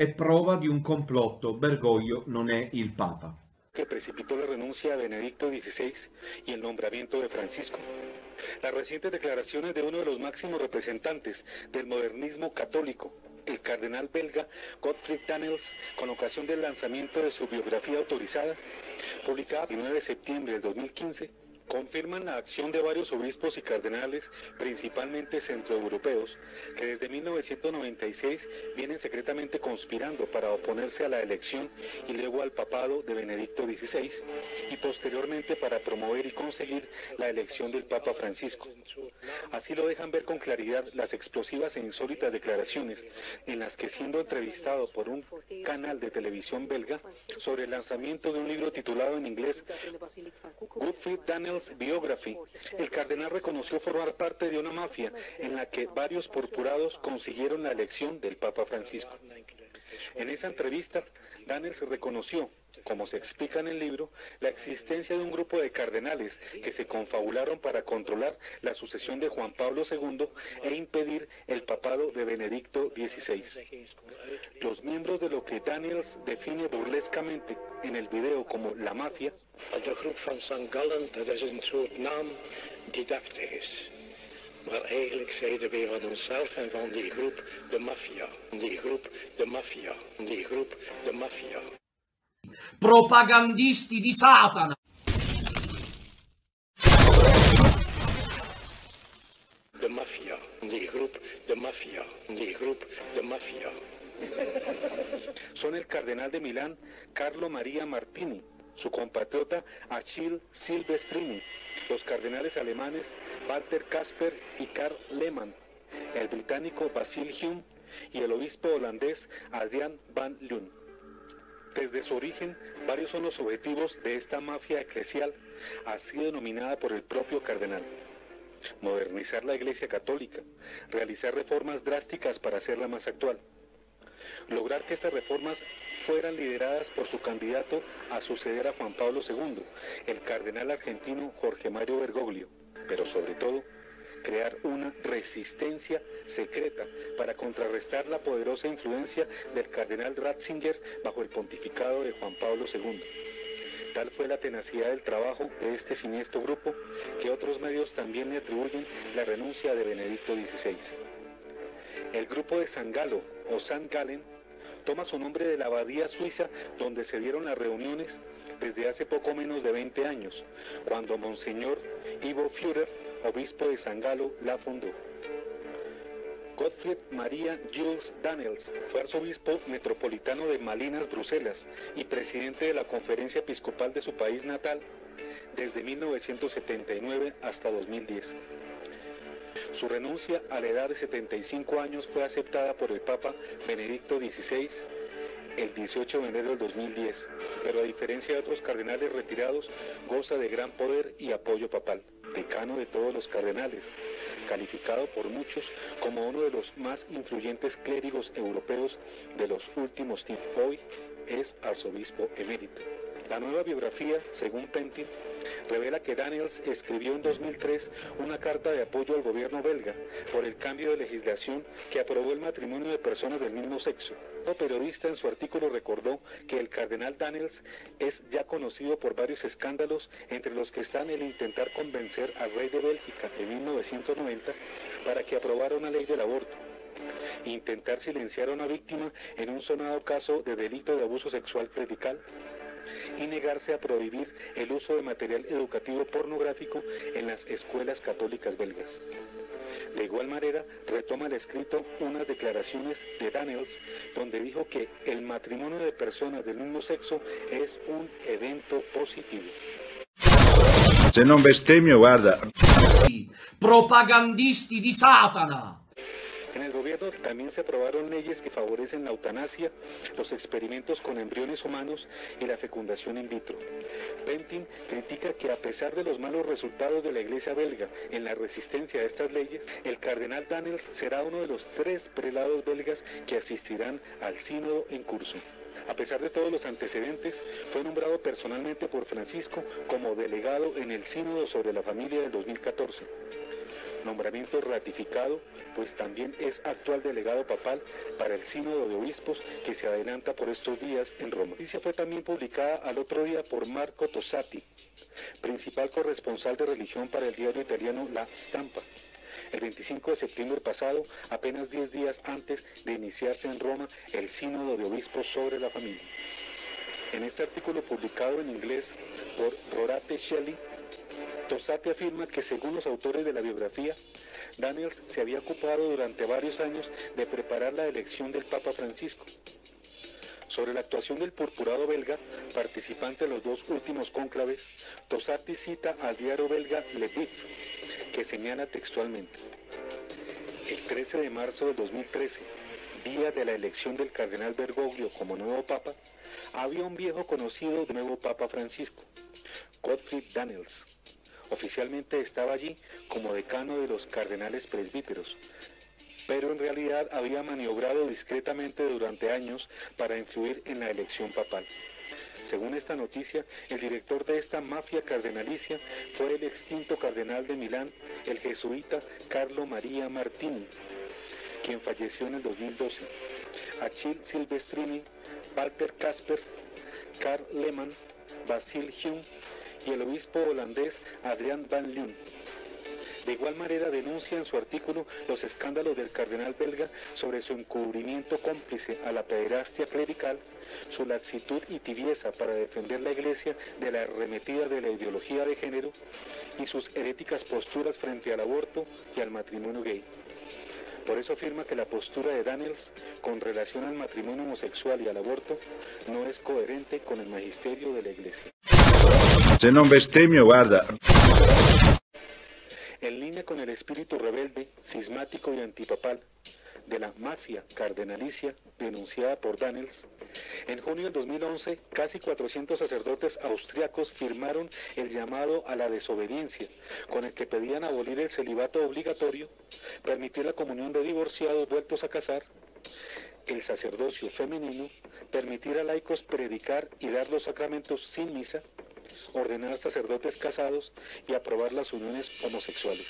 È prova di un complotto, Bergoglio non è il Papa. que precipitó la renuncia a Benedicto XVI y el nombramiento de Francisco. Las recientes declaraciones de uno de los máximos representantes del modernismo católico, el cardenal belga Gottfried Daniels, con ocasión del lanzamiento de su biografía autorizada, publicada el 9 de septiembre del 2015, confirman la acción de varios obispos y cardenales, principalmente centroeuropeos, que desde 1996 vienen secretamente conspirando para oponerse a la elección y luego al papado de Benedicto XVI y posteriormente para promover y conseguir la elección del Papa Francisco. Así lo dejan ver con claridad las explosivas e insólitas declaraciones en las que siendo entrevistado por un canal de televisión belga sobre el lanzamiento de un libro titulado en inglés Gottfried Biography, el cardenal reconoció formar parte de una mafia en la que varios purpurados consiguieron la elección del Papa Francisco. En esa entrevista, Daniels reconoció, como se explica en el libro, la existencia de un grupo de cardenales que se confabularon para controlar la sucesión de Juan Pablo II e impedir el papado de Benedicto XVI. Los miembros de lo que Daniels define burlescamente en el video como la mafia. Maar eigenlijk zeiden wij van onszelf en van die groep de maffia. Die groep de maffia. Die groep de maffia. Propagandisti di Satana! De maffia. Die groep de maffia. Die groep de maffia. son el cardenal de Milán Carlo María Martini, su compatriota Achille Silvestrini, los cardenales alemanes Walter Kasper y Karl Lehmann, el británico Basil Hume y el obispo holandés Adrian van Loon. Desde su origen, varios son los objetivos de esta mafia eclesial, así denominada por el propio cardenal. Modernizar la Iglesia Católica, realizar reformas drásticas para hacerla más actual, lograr que estas reformas fueran lideradas por su candidato a suceder a Juan Pablo II, el cardenal argentino Jorge Mario Bergoglio, pero sobre todo crear una resistencia secreta para contrarrestar la poderosa influencia del cardenal Ratzinger bajo el pontificado de Juan Pablo II. Tal fue la tenacidad del trabajo de este siniestro grupo que otros medios también le atribuyen la renuncia de Benedicto XVI. El grupo de San Galo o San Galen toma su nombre de la abadía suiza donde se dieron las reuniones desde hace poco menos de 20 años, cuando Monseñor Ivo Führer, obispo de San Galo, la fundó. Gottfried María Jules Daniels fue arzobispo metropolitano de Malinas, Bruselas, y presidente de la conferencia episcopal de su país natal desde 1979 hasta 2010. Su renuncia a la edad de 75 años fue aceptada por el Papa Benedicto XVI el 18 de enero del 2010, pero a diferencia de otros cardenales retirados, goza de gran poder y apoyo papal, decano de todos los cardenales, calificado por muchos como uno de los más influyentes clérigos europeos de los últimos tiempos. Hoy es arzobispo emérito. La nueva biografía, según Pentin, revela que Daniels escribió en 2003 una carta de apoyo al gobierno belga por el cambio de legislación que aprobó el matrimonio de personas del mismo sexo. Un periodista en su artículo recordó que el cardenal Daniels es ya conocido por varios escándalos, entre los que están el intentar convencer al rey de Bélgica en 1990 para que aprobara una ley del aborto intentar silenciar a una víctima en un sonado caso de delito de abuso sexual clerical y negarse a prohibir el uso de material educativo pornográfico en las escuelas católicas belgas. De igual manera, retoma el escrito unas declaraciones de Daniels donde dijo que el matrimonio de personas del mismo sexo es un evento positivo. Se non bestemmio, guarda. Propagandisti di Satana! En el gobierno también se aprobaron leyes que favorecen la eutanasia, los experimentos con embriones humanos y la fecundación in vitro. Pentin critica que a pesar de los malos resultados de la iglesia belga en la resistencia a estas leyes, el cardenal Daniels será uno de los tres prelados belgas que asistirán al sínodo en curso. A pesar de todos los antecedentes, fue nombrado personalmente por Francisco como delegado en el sínodo sobre la familia del 2014. Nombramiento ratificado, pues también es actual delegado papal para el Sínodo de Obispos que se adelanta por estos días en Roma. La noticia fue también publicada al otro día por Marco Tosati, principal corresponsal de religión para el diario italiano La Stampa. El 25 de septiembre pasado, apenas 10 días antes de iniciarse en Roma el Sínodo de Obispos sobre la familia. En este artículo publicado en inglés por Rorate Shelley, Tosati afirma que según los autores de la biografía, Daniels se había ocupado durante varios años de preparar la elección del Papa Francisco. Sobre la actuación del purpurado belga, participante de los dos últimos cónclaves, Tosati cita al diario belga Le Bif, que señala textualmente, el 13 de marzo de 2013, día de la elección del cardenal Bergoglio como nuevo papa, había un viejo conocido de nuevo papa Francisco, Gottfried Daniels, Oficialmente estaba allí como decano de los cardenales presbíteros, pero en realidad había maniobrado discretamente durante años para influir en la elección papal. Según esta noticia, el director de esta mafia cardenalicia fue el extinto cardenal de Milán, el jesuita Carlo María Martini, quien falleció en el 2012. Achille Silvestrini, Walter Kasper, Karl Lehmann, Basil Hume y el obispo holandés Adrian van Leeuwen. De igual manera denuncia en su artículo los escándalos del cardenal belga sobre su encubrimiento cómplice a la pederastia clerical, su laxitud y tibieza para defender la iglesia de la arremetida de la ideología de género y sus heréticas posturas frente al aborto y al matrimonio gay. Por eso afirma que la postura de Daniels con relación al matrimonio homosexual y al aborto no es coherente con el magisterio de la iglesia. Se non guarda. En línea con el espíritu rebelde, cismático y antipapal de la mafia cardenalicia denunciada por Daniels, en junio del 2011 casi 400 sacerdotes austriacos firmaron el llamado a la desobediencia, con el que pedían abolir el celibato obligatorio, permitir la comunión de divorciados vueltos a casar, el sacerdocio femenino, permitir a laicos predicar y dar los sacramentos sin misa, ordenar sacerdotes casados y aprobar las uniones homosexuales.